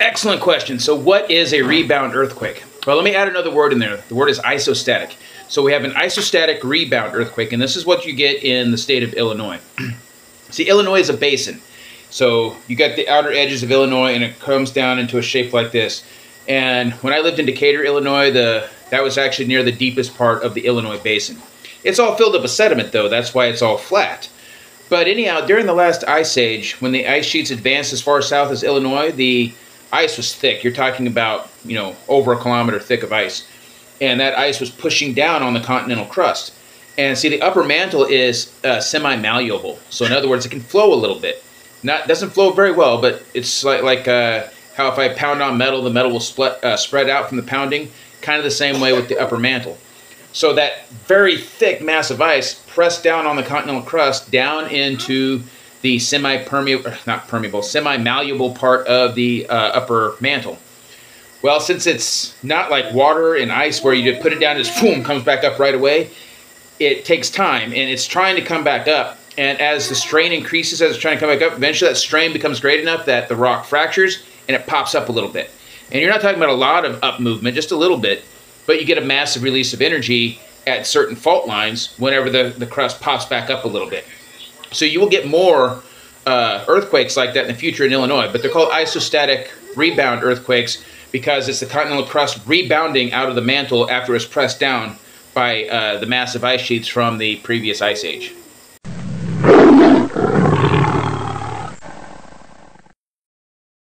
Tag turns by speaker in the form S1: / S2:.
S1: Excellent question. So, what is a rebound earthquake? Well, let me add another word in there. The word is isostatic. So, we have an isostatic rebound earthquake, and this is what you get in the state of Illinois. See, Illinois is a basin. So, you got the outer edges of Illinois, and it comes down into a shape like this. And when I lived in Decatur, Illinois, the that was actually near the deepest part of the Illinois basin. It's all filled up with sediment, though. That's why it's all flat. But anyhow, during the last ice age, when the ice sheets advanced as far south as Illinois, the ice was thick. You're talking about, you know, over a kilometer thick of ice. And that ice was pushing down on the continental crust. And see, the upper mantle is uh, semi-malleable. So in other words, it can flow a little bit. Not doesn't flow very well, but it's like like uh, how if I pound on metal, the metal will split, uh, spread out from the pounding. Kind of the same way with the upper mantle. So that very thick mass of ice pressed down on the continental crust down into the semi-permeable, not permeable, semi-malleable part of the uh, upper mantle. Well, since it's not like water and ice where you just put it down, just boom, comes back up right away, it takes time and it's trying to come back up. And as the strain increases, as it's trying to come back up, eventually that strain becomes great enough that the rock fractures and it pops up a little bit. And you're not talking about a lot of up movement, just a little bit, but you get a massive release of energy at certain fault lines whenever the, the crust pops back up a little bit. So you will get more uh, earthquakes like that in the future in Illinois, but they're called isostatic rebound earthquakes because it's the continental crust rebounding out of the mantle after it's pressed down by uh, the massive ice sheets from the previous ice age.